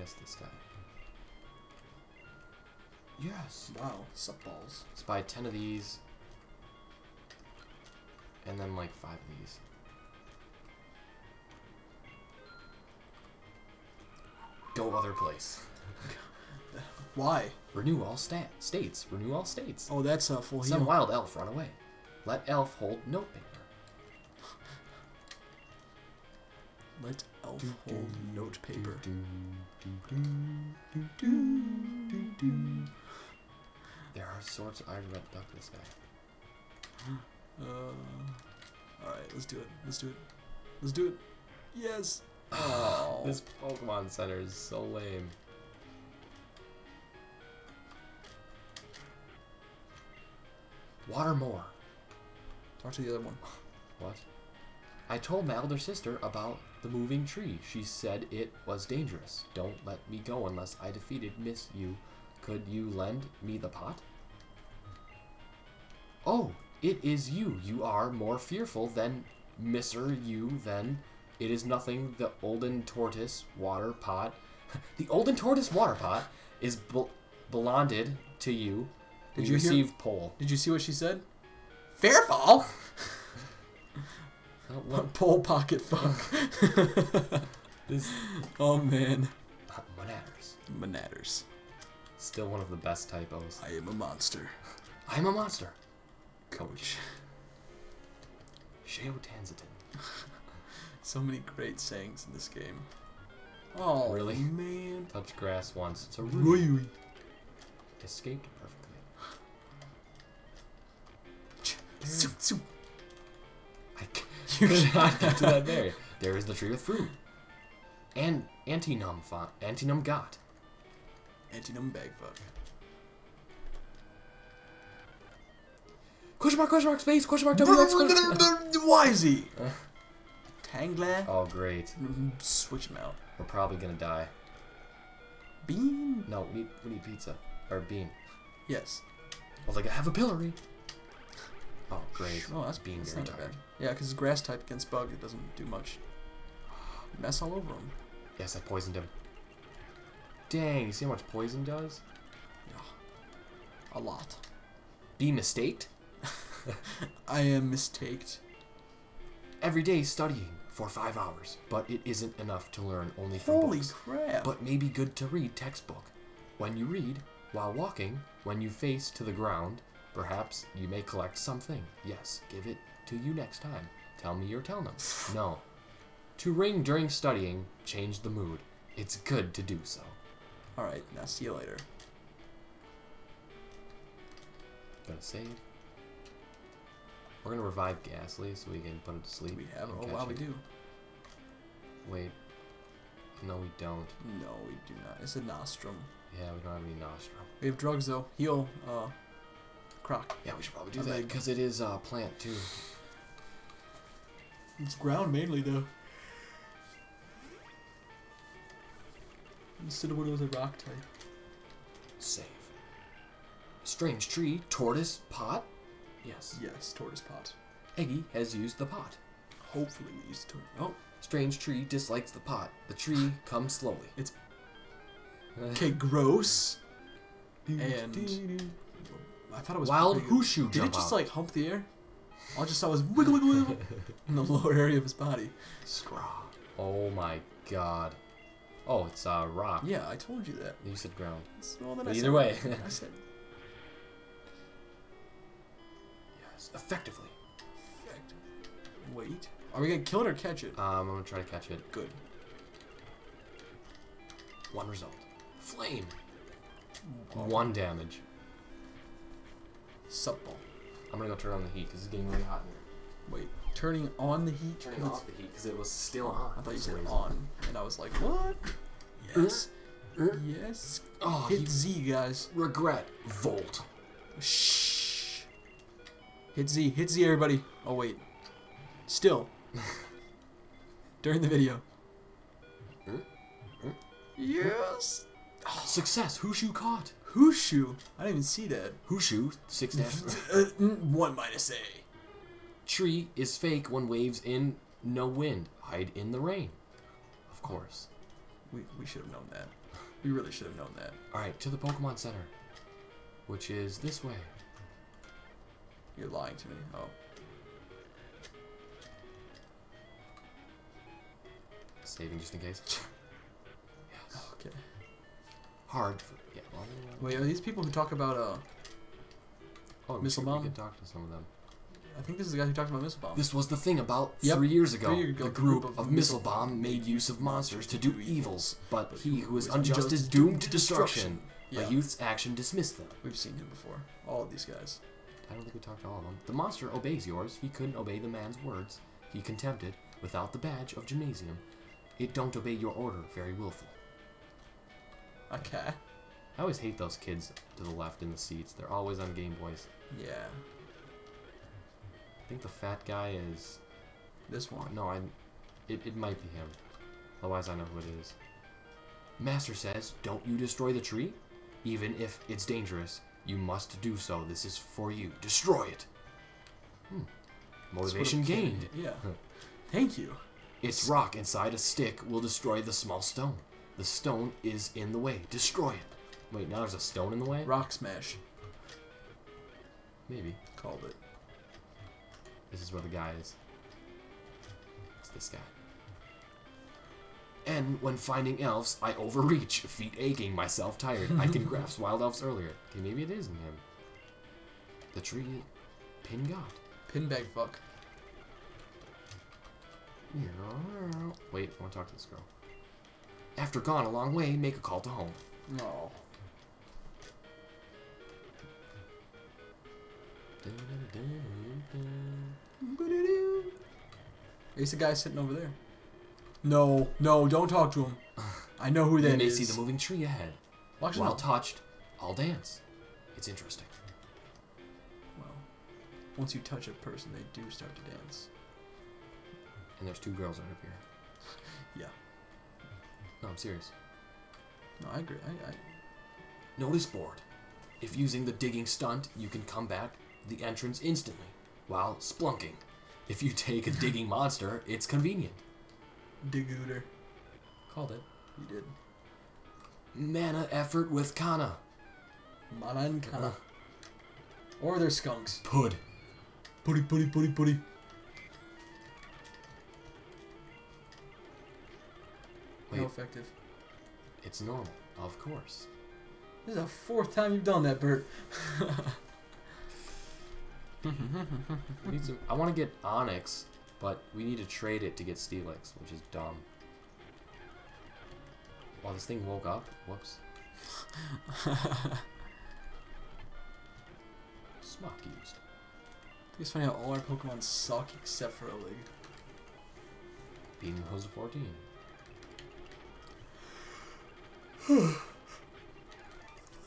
guess this guy. Yes. Wow. Sup balls. Let's buy 10 of these. And then like 5 of these. Go other place. Why? Renew all stat states. Renew all states. Oh, that's a full Some heal. wild elf run away. Let elf hold note paper. Let elf hold note paper. There are sorts. I read duck this guy. Uh, all right, let's do it. Let's do it. Let's do it. Yes. Oh. This Pokemon Center is so lame. Water more. Talk to the other one. What? I told my elder sister about the moving tree. She said it was dangerous. Don't let me go unless I defeated Miss You. Could you lend me the pot? Oh, it is you. You are more fearful than Misser you then. It is nothing. The olden tortoise water pot. the olden tortoise water pot is bel- belonded to you. Did We you hear- pole. Did you see what she said? Fairfall. Oh? Pole pocket fuck. This oh man. Monatters. Manatters. Still one of the best typos. I am a monster. I'm a monster. Coach. Sheo Tanziton. So many great sayings in this game. Oh Really? man. Touch grass once. It's a. Really? Escaped perfectly. Soup, soup. I c- could not get to that berry. There is the tree with fruit. And antinum font. Antinum got. Antinum bag fuck. Question mark, question mark, space, question mark, W, X, question mark. Why is he? Tangler. Oh, great. Switch him out. We're probably gonna die. Bean. No, we need, we need pizza. Or bean. Yes. I was like, I have a pillory. Oh, great. Oh, that's being that's very not tired. bad. Yeah, because it's grass type against bug, it doesn't do much. Mess all over him. Yes, I poisoned him. Dang, you see how much poison does? A lot. Be mistaked? I am mistaked. Every day studying for five hours, but it isn't enough to learn only from Holy books. crap. But maybe good to read textbook. When you read, while walking, when you face to the ground, perhaps you may collect something. Yes, give it to you next time. Tell me your tell them. No. To ring during studying, change the mood. It's good to do so. Alright, now see you later. Gonna save. We're gonna revive Gastly so we can put him to sleep. We have Oh, wow, we do. Wait. No, we don't. No, we do not. It's a nostrum. Yeah, we don't have any nostrum. We have drugs, though. Heal, uh, Croc. Yeah, we should probably do I that because it is uh, plant too. It's ground mainly, though. Instead of what it was a rock type. Save. Strange tree, tortoise, pot. Yes. Yes, tortoise pot. Eggy has used the pot. Hopefully we used to. Oh, Strange tree dislikes the pot. The tree comes slowly. It's- okay, gross. And I thought it was Wild pretty. Hooshoe Did it just out. like hump the air? All I just saw was wiggle, wiggle, wiggle in the lower area of his body. Scraw. Oh my god. Oh, it's uh rock. Yeah, I told you that. You said ground. It's, well, then I either said, way. I said Yes, effectively. Perfect. Wait. Are we gonna kill it or catch it? Um, I'm gonna try to catch it. Good. One result. Flame. Oh. One damage. Supple. I'm gonna go turn on the heat because it's getting really hot in here. Wait. Turning on the heat. Turning off the heat because it was still on. I thought you said reason. on, and I was like, what? Yes. Yes. Oh, Hit Z, guys. regret. Volt. Shh. Hit Z. Hit Z, everybody. Oh wait. Still. During the video. Mm, mm. Yes. Success. Hooshoe caught. Hooshoe. I didn't even see that. Hooshoe, six damage. Uh, One minus A. Tree is fake when waves in, no wind. Hide in the rain. Of course. We, we should have known that. We really should have known that. Alright, to the Pokemon Center. Which is this way. You're lying to me. Oh. Saving just in case. yes. Okay. Hard for. Yeah, well, Wait, are these people who talk about uh? oh, we Missile could- Bomb? We could talk to some of them. I think this is the guy who talked about missile bomb. This was the thing about Yep. three years ago. Three years ago, the group of, Missile Bomb made use of monsters to do evils, but he who is unjust is doomed to destruction. Yeah, A youth's action dismissed them. we've seen him before. All of these guys. I don't think we talked to all of them. The monster obeys yours. He couldn't obey the man's words. He contempted without the badge of gymnasium. It don't obey your order, very willful. Okay. I always hate those kids to the left in the seats. They're always on Game Boys. Yeah. I think the fat guy is. This one. No, I. It, it might be him. Otherwise, I know who it is. Master says, Don't you destroy the tree? Even if it's dangerous, you must do so. This is for you. Destroy it! Hmm. Motivation gained. Yeah. Thank you. Its rock inside a stick will destroy the small stone. The stone is in the way. Destroy it. Wait, now there's a stone in the way? Rock smash. Maybe. Called it. This is where the guy is. It's this guy. And when finding elves, I overreach, feet aching, myself tired. I can grasp wild elves earlier. Okay, maybe it isn't him. The tree pin got. Pinbag fuck. Wait, I want to talk to this girl. After gone a long way, make a call to home. No. It's the guy sitting over there. No, no, don't talk to him. I know who You that may is. see the moving tree ahead. Well, While no. touched, I'll dance. It's interesting. well, once you touch a person, they do start to dance. And there's two girls right up here. Yeah. No, I'm serious. No, I agree. I, I, Notice board. If using the digging stunt, you can come back the entrance instantly while splunking. If you take a digging monster, it's convenient. Digooter. Called it. You did. Mana effort with Kana. Mana and Kana. Uh-huh. Or they're skunks. Pud. Putty, putty, putty, putty. Effective. it's normal. Of course. This is the fourth time you've done that, Bert. We need some, I want to get Onix, but we need to trade it to get Steelix, which is dumb. While this thing woke up, whoops. Smock used. It's funny how all our Pokemon suck except for Olig. Being close to 14. I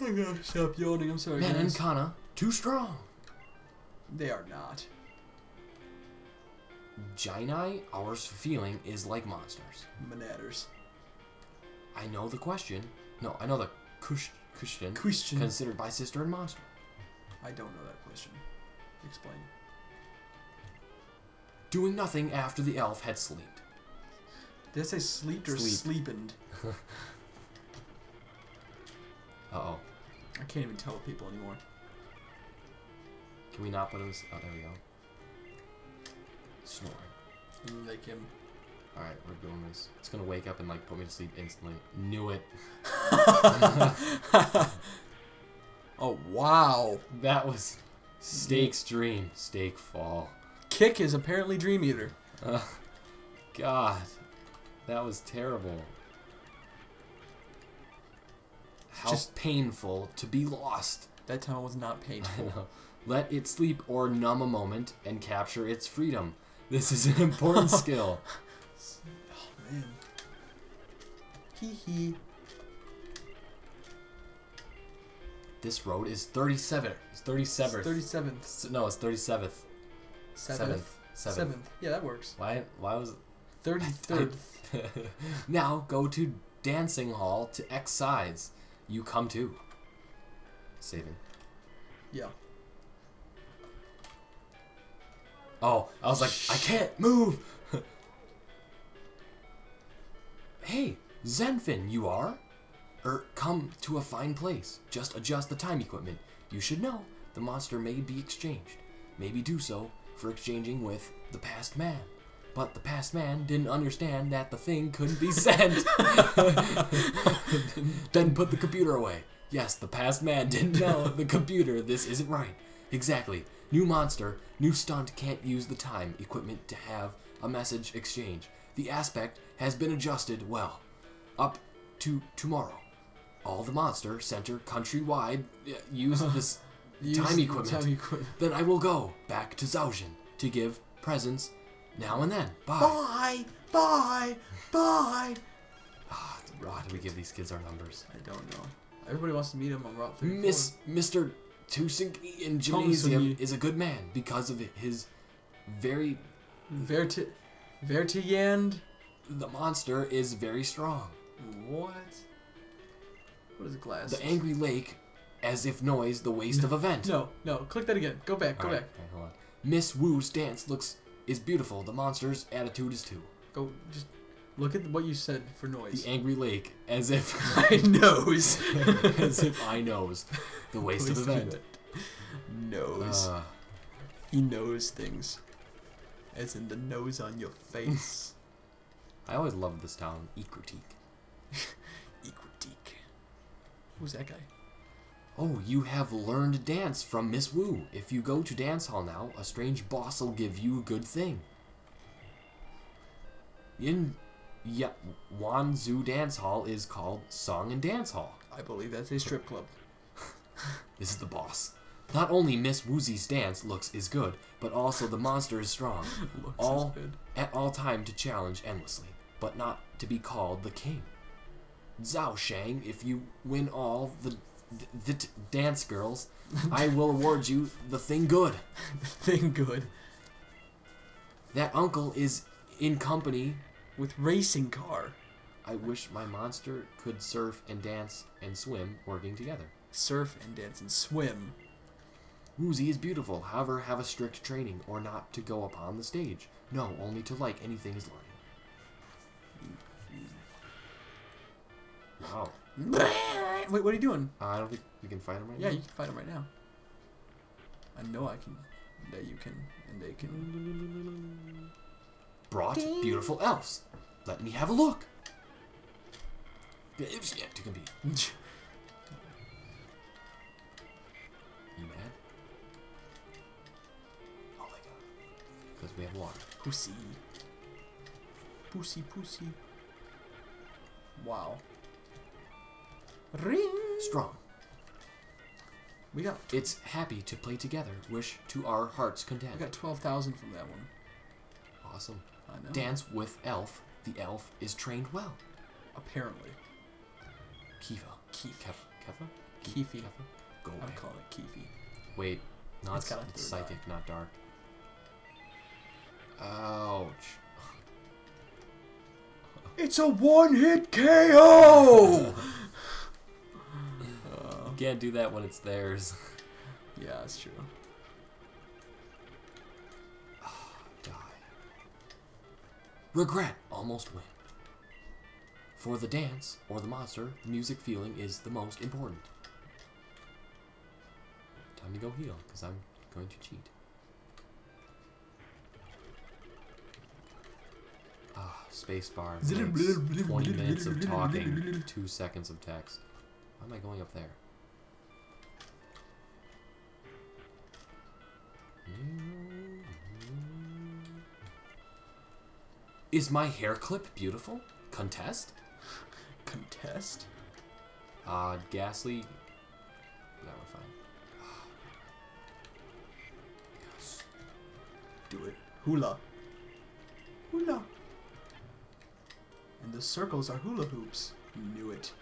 gotta stop yawning. I'm sorry, Man and. Kana, too strong. They are not. Gini, our feeling is like monsters. Manatters. I know the question. No, I know the kush, question Question. considered by sister and monster. I don't know that question. Explain. Doing nothing after the elf had slept. Did I say sleeped or Sleep. sleepened? Uh oh. I can't even tell people anymore. Can we not put him? Oh, there we go. Snoring. You like him. Alright, we're doing this. It's gonna wake up and like put me to sleep instantly. Knew it. Oh wow! That was Steak's dream. Steak fall. Kick is apparently Dream Eater. Ugh. God. That was terrible. How Just- painful to be lost. That time it was not painful. Let it sleep or numb a moment and capture its freedom. This is an important skill. oh man. Hee hee. This road is 37. It's 37th. Thirty seventh. S- No, it's 37th. Seventh. Seventh. Seventh. Yeah, that works. Why? Why was? it Thirty third. now go to dancing hall to X size. You come too. Saving. Yeah. Oh, I was like, I can't move. hey, Zhenfen, you are? er, come to a fine place. Just adjust the time equipment. You should know the monster may be exchanged. Maybe do so for exchanging with the past man. But the past man didn't understand that the thing couldn't be sent. then put the computer away. Yes, the past man didn't know the computer. This isn't right. Exactly. New monster, new stunt can't use the time equipment to have a message exchange. The aspect has been adjusted well. Up to tomorrow. All the monster center countrywide uh, use this Use time equipment. Time equipment. Then I will go back to Xiaojin to give presents now and then. Bye. Bye, bye, bye. Ah, do we give these kids our numbers? I don't know. Everybody wants to meet him on Route 34. Miss Mr. Tusinki in gymnasium is a good man because of his very. Verti... Vertigand? The monster is very strong. What? What is glass? The angry lake, as if noise, the waste of event. No, no. Click that again. Go back, go Alright, back. hold on. Miss Wu's dance looks is beautiful. The monster's attitude is too. Go, just look at what you said for noise. The angry lake, as if I knows. as if I knows the waste of event. Knows. Uh, he knows things. As in the nose on your face. I always loved this town, Ecritique. Equitique. Who's that guy? Oh, you have learned dance from Miss Wu. If you go to dance hall now, a strange boss will give you a good thing. In yeah, Wanzhou Dance Hall is called Song and Dance Hall. I believe that's a strip club. This is the boss. Not only Miss Woozy's dance looks is good, but also the monster is strong. Looks All is good. at all time to challenge endlessly, but not to be called the king. Zhao Shang, if you win all the, the, the dance girls, I will award you the thing good. Thing good. That uncle is in company. With racing car. I wish my monster could surf and dance and swim working together. Surf and dance and swim. Woozy is beautiful, however, have a strict training or not to go upon the stage. No, only to like anything is learning. Wow. Wait, what are you doing? Uh, I don't think we can fight him right Yeah, now. you can fight him right now. I know I can. That you can, and they can. Brought beautiful elves. Let me have a look. Yeah, you can be. You mad? Oh my god. Because we have water. Pussy. Pussy, pussy. Wow. Ring. Strong. We got It's happy to play together. Wish to our heart's content. we got twelve thousand from that one. Awesome. I know. Dance with elf. The elf is trained well. Apparently, Kiva. Keef. Kef- Kefa? Keefy. Kefa? Go I'm calling it Keefy. Wait. No, It's it's, got a it's third eye. psychic, not dark. Ouch. It's a one-hit KO. You can't do that when it's theirs. yeah, that's true. Die. Regret. Almost win. For the dance, or the monster, the music feeling is the most important. Time to go heal, because I'm going to cheat. Ah, spacebar. 20 minutes of talking, 2 seconds of text. Why am I going up there? Is my hair clip beautiful? Contest? Contest. Uh, Gastly. No, we're fine. Yes. Do it. Hula. Hula. And the circles are hula hoops. Knew it.